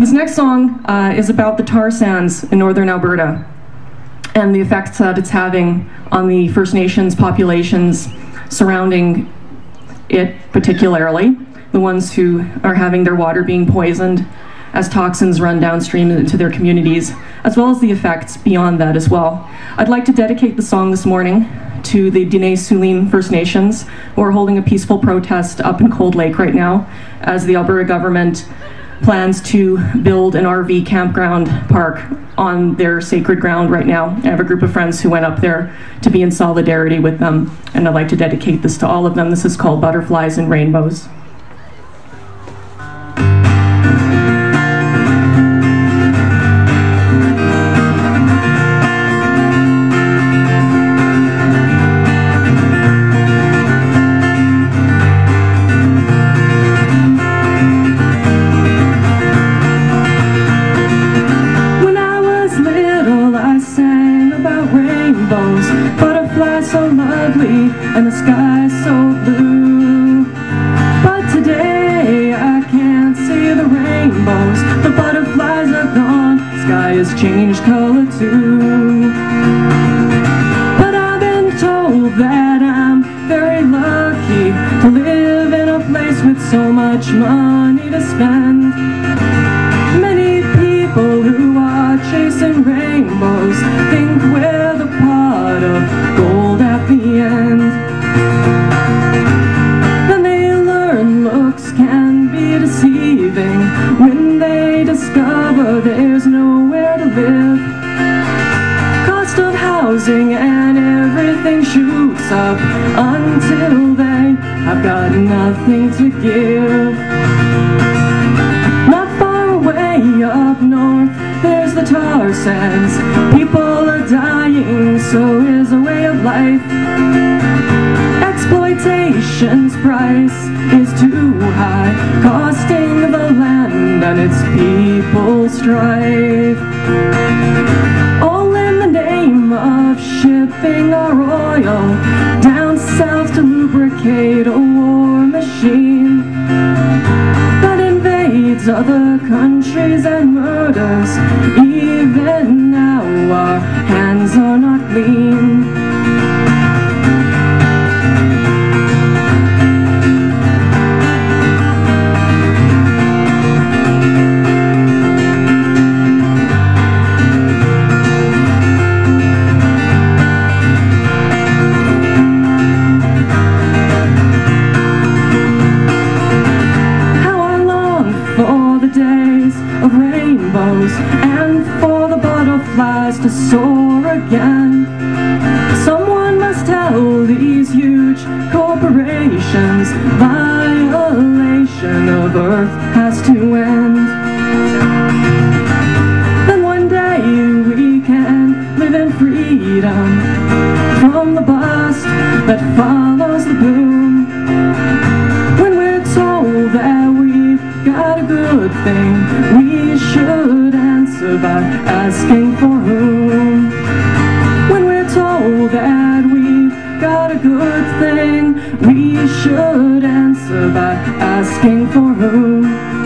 This next song uh, is about the tar sands in northern Alberta and the effects that it's having on the First Nations populations surrounding it, particularly the ones who are having their water being poisoned as toxins run downstream into their communities, as well as the effects beyond that as well. I'd like to dedicate the song this morning to the Dene Suline First Nations, who are holding a peaceful protest up in Cold Lake right now, as the Alberta government plans to build an RV campground park on their sacred ground right now. I have a group of friends who went up there to be in solidarity with them, and I'd like to dedicate this to all of them. This is called Butterflies and Rainbows. Butterflies so lovely, and the sky so blue. But today, I can't see the rainbows. The butterflies are gone, sky has changed color too. But I've been told that I'm very lucky to live in a place with so much money to spend. Many people who are chasing rainbows think we're there's nowhere to live. Cost of housing and everything shoots up until they have got nothing to give. Not far away up north, there's the tar sands. People are dying, so is a way of life. Exploitation's price is too high, costing the land and its people strife. All in the name of shipping our oil down south to lubricate a war machine that invades other countries and and for the butterflies to soar again. Someone must tell these huge corporations violation of Earth has to end. Then one day we can live in freedom from the bust that follows the boom. When we're told that we've got a good thing, we should answer by asking for whom. When we're told that we've got a good thing, we should answer by asking for whom.